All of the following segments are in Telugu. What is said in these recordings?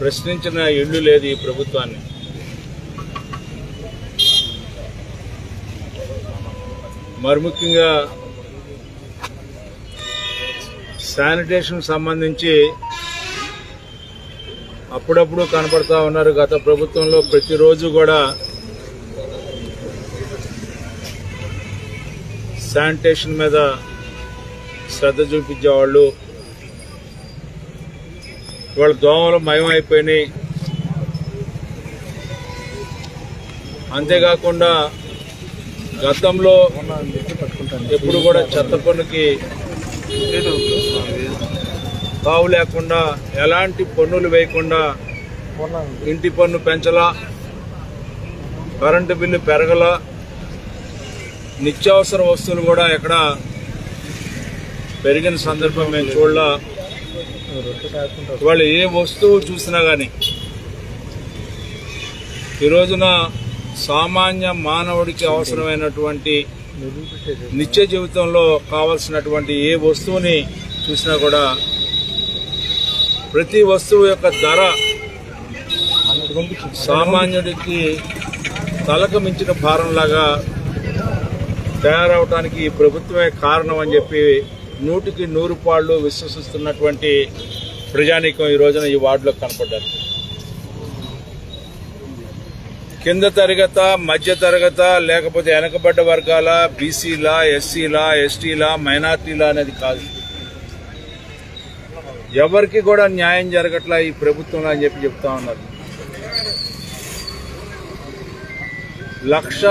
ప్రశ్నించిన ఇల్లు లేదు ఈ ప్రభుత్వాన్ని. మరి ముఖ్యంగా శానిటేషన్ సంబంధించి అప్పుడప్పుడు కనపడతా ఉన్నారు. గత ప్రభుత్వంలో ప్రతిరోజు కూడా శానిటేషన్ మీద శ్రద్ధ చూపించేవాళ్ళు వాళ్ళ దోమలు మయమైపోయినాయి. అంతేకాకుండా గతంలో ఎప్పుడు కూడా చెత్త పన్నుకి తావు లేకుండా ఎలాంటి పన్నులు వేయకుండా ఇంటి పన్ను పెంచలా కరెంటు బిల్లు పెరగలా నిత్యావసర వస్తువులు కూడా ఎక్కడ పెరిగిన సందర్భం మేము చూడలా. వాళ్ళు ఏ వస్తువు చూసినా కానీ ఈ రోజున సామాన్య మానవుడికి అవసరమైనటువంటి నిత్య జీవితంలో కావలసినటువంటి ఏ వస్తువుని చూసినా కూడా ప్రతి వస్తువు యొక్క ధర సామాన్యుడికి తలకు మించిన భారంలాగా తయారవడానికి ప్రభుత్వమే కారణం అని చెప్పి నూటికి నూరు పాళ్ళు విశ్వసిస్తున్నటువంటి ప్రజానీకం ఈ రోజున ఈ వార్డులో కనపడ్డారు. కింద తరగత మధ్య తరగత లేకపోతే వెనకబడ్డ వర్గాల బీసీలా ఎస్సీలా ఎస్టీలా మైనార్టీలా అనేది కాదు. ఎవరికి కూడా న్యాయం జరగట్లా ఈ ప్రభుత్వంలో అని చెప్పి చెప్తా ఉన్నారు. లక్ష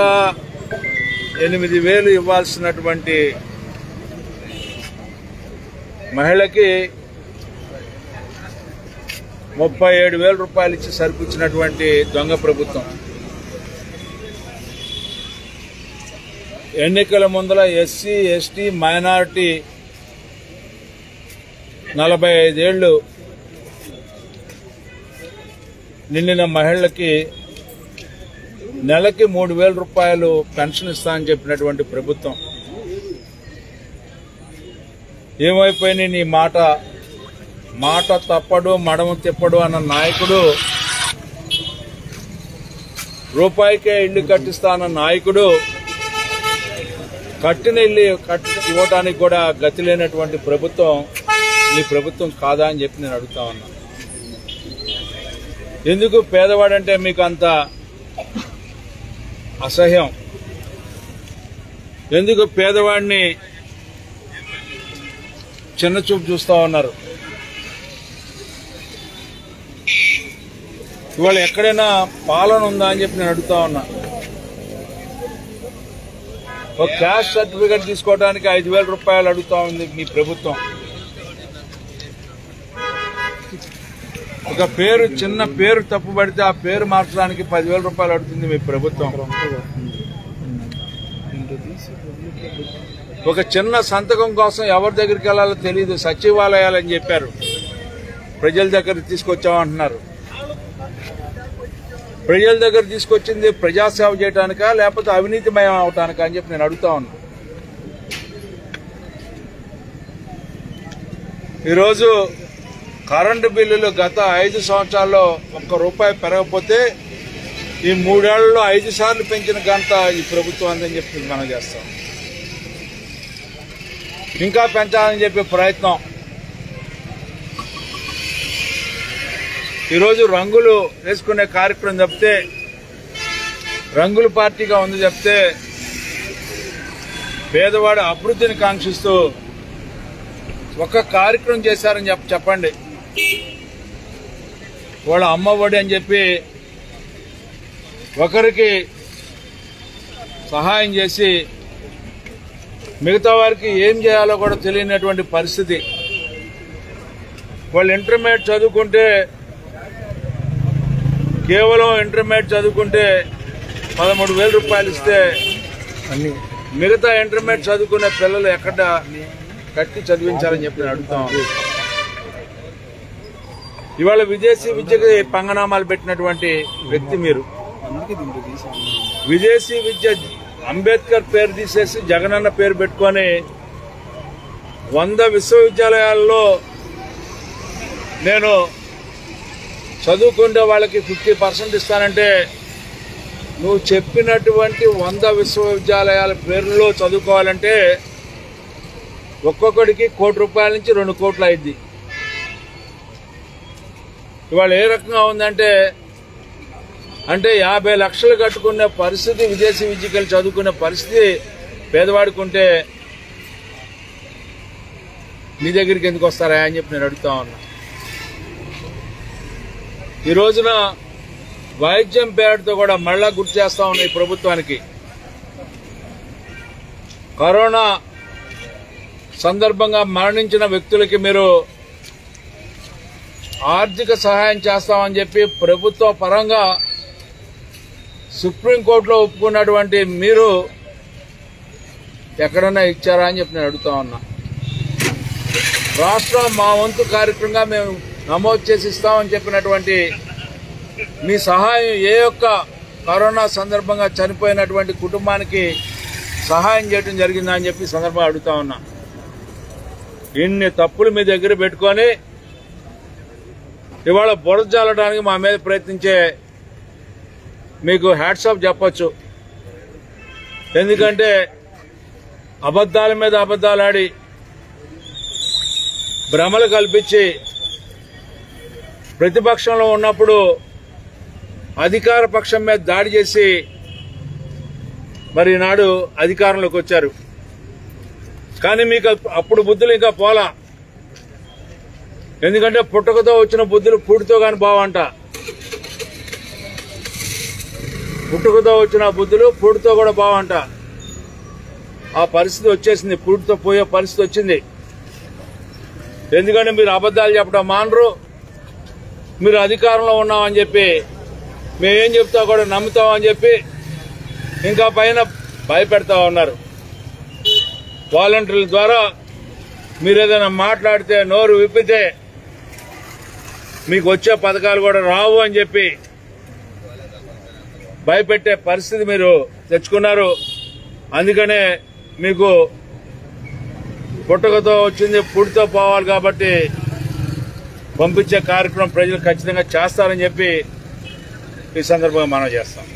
ఎనిమిది వేలు ఇవ్వాల్సినటువంటి మహిళకి ముప్పై ఏడు వేల రూపాయలు ఇచ్చి సరిపుచ్చినటువంటి దొంగ ప్రభుత్వం. ఎన్నికల ముందల ఎస్సీ ఎస్టీ మైనారిటీ నలభై ఐదేళ్ళు నిండిన మహిళలకి నెలకి మూడు వేల రూపాయలు పెన్షన్ ఇస్తా అని చెప్పినటువంటి ప్రభుత్వం. ఏమైపోయినాయి నీ మాట? మాట తప్పడు మడమ తిప్పడు అన్న నాయకుడు రూపాయికే ఇల్లు కట్టిస్తా అన్న నాయకుడు కట్టిన ఇల్లు కట్టి ఇవ్వడానికి కూడా గతి లేనటువంటి ప్రభుత్వం ఈ ప్రభుత్వం కాదా అని చెప్పి నేను అడుగుతా ఉన్నా. ఎందుకు పేదవాడంటే మీకు అంత అసహ్యం? ఎందుకు పేదవాడిని చిన్న చూపు చూస్తా ఉన్నారు. ఇవాళ ఎక్కడైనా పాలన ఉందా అని చెప్పి నేను అడుగుతా ఉన్నా. ఒక క్యాష్ సర్టిఫికేట్ తీసుకోవడానికి ఐదు వేల రూపాయలు అడుగుతా ఉంది మీ ప్రభుత్వం. ఒక పేరు చిన్న పేరు తప్పు పడితే ఆ పేరు మార్చడానికి పదివేల రూపాయలు అడుగుతుంది మీ ప్రభుత్వం. ఒక చిన్న సంతకం కోసం ఎవరి దగ్గరికి వెళ్ళాలో తెలియదు. సచివాలయాలని చెప్పారు. ప్రజల దగ్గర తీసుకొచ్చామంటున్నారు. ప్రజల దగ్గర తీసుకొచ్చింది ప్రజాసేవ చేయడానికా లేకపోతే అవినీతిమయం అవటానికా అని చెప్పి నేను అడుగుతా ఉన్నా. ఈరోజు కరెంటు బిల్లులు గత ఐదు సంవత్సరాల్లో ఒక్క రూపాయి పెరగకపోతే ఈ మూడేళ్ళలో ఐదు సార్లు పెంచిన గంట ఈ ప్రభుత్వం అందని చెప్పి మనం చేస్తాం. ఇంకా పెంచాలని చెప్పే ప్రయత్నం. ఈరోజు రంగులు వేసుకునే కార్యక్రమం చెప్తే రంగుల పార్టీగా ఉంది చెప్తే పేదవాడు అభివృద్ధిని కాంక్షిస్తూ ఒక కార్యక్రమం చేశారని చెప్ప చెప్పండి. వాళ్ళ అమ్మఒడి అని చెప్పి ఒకరికి సహాయం చేసి మిగతా వారికి ఏం చేయాలో కూడా తెలియనటువంటి పరిస్థితి. వాళ్ళు ఇంటర్మీడియట్ చదువుకుంటే కేవలం ఇంటర్మీడియట్ చదువుకుంటే పదమూడు వేల రూపాయలు ఇస్తే అన్ని. మిగతా ఇంటర్మీడియట్ చదువుకునే పిల్లలు ఎక్కడ కట్టి చదివించాలని చెప్పి అడుగుతాం ఇవాళ విదేశీ విద్యకి పంగనామాలు పెట్టినటువంటి వ్యక్తి మీరు. విదేశీ విద్య అంబేద్కర్ పేరు తీసేసి జగనన్న పేరు పెట్టుకొని వంద విశ్వవిద్యాలయాల్లో నేను చదువుకునే వాళ్ళకి ఫిఫ్టీ పర్సెంట్ ఇస్తానంటే నువ్వు చెప్పినటువంటి వంద విశ్వవిద్యాలయాల పేర్లలో చదువుకోవాలంటే ఒక్కొక్కడికి కోటి రూపాయల నుంచి రెండు కోట్లు అయింది ఇవాళ ఏ రకంగా ఉందంటే అంటే యాభై లక్షలు కట్టుకునే పరిస్థితి విదేశీ విద్యకలు చదువుకునే పరిస్థితి పేదవాడికి ఉంటే మీ దగ్గరికి ఎందుకు వస్తారా అని చెప్పి నేను అడుగుతా ఉన్నా. ఈ రోజున వైద్యం పేరుతో కూడా మళ్ళా గుర్తు చేస్తా ఉన్నా ఈ ప్రభుత్వానికి. కరోనా సందర్భంగా మరణించిన వ్యక్తులకి మీరు ఆర్థిక సహాయం చేస్తామని చెప్పి ప్రభుత్వ పరంగా సుప్రీంకోర్టులో ఒప్పుకున్నటువంటి మీరు ఎక్కడన్నా ఇచ్చారా అని చెప్పి నేను అడుగుతా ఉన్నా. రాష్ట్రం మా వంతు కార్యక్రమంగా మేము నమోదు చేసి ఇస్తామని చెప్పినటువంటి మీ సహాయం ఏ యొక్క కరోనా సందర్భంగా చనిపోయినటువంటి కుటుంబానికి సహాయం చేయడం జరిగిందా అని చెప్పి సందర్భంగా అడుగుతా ఉన్నా. ఇన్ని తప్పులు మీ దగ్గర పెట్టుకొని ఇవాళ బురద జల్లడానికి మా మీద ప్రయత్నించే మీకు హ్యాట్సాప్ చెప్పచ్చు. ఎందుకంటే అబద్ధాల మీద అబద్ధాలు ఆడి భ్రమలు కల్పించి ప్రతిపక్షంలో ఉన్నప్పుడు అధికార పక్షం మీద దాడి చేసి మరి నాడు అధికారంలోకి వచ్చారు. కానీ మీకు అప్పుడు బుద్ధులు ఇంకా పోలా. ఎందుకంటే పుట్టకతో వచ్చిన బుద్ధులు పూడితో కాని బావంట. పుట్టుకతో వచ్చిన బుద్ధులు పూడితో కూడా బావంట. ఆ పరిస్థితి వచ్చేసింది. పూడితో పోయే పరిస్థితి వచ్చింది. ఎందుకంటే మీరు అబద్ధాలు చెప్పడం మానరు. మీరు అధికారంలో ఉన్నామని చెప్పి మేమేం చెప్తా కూడా నమ్ముతామని చెప్పి ఇంకా పైన భయపెడతా ఉన్నారు. వాలంటీర్ల ద్వారా మీరు ఏదైనా మాట్లాడితే నోరు విప్పితే మీకు వచ్చే పథకాలు కూడా రావు అని చెప్పి భయపెట్టే పరిస్థితి మీరు తెచ్చుకున్నారు. అందుకనే మీకు పుట్టుకతో వచ్చింది పుడితో పోవాలి కాబట్టి పంపించే కార్యక్రమం ప్రజలు ఖచ్చితంగా చేస్తారని చెప్పి ఈ సందర్భంగా మనం చేస్తాం.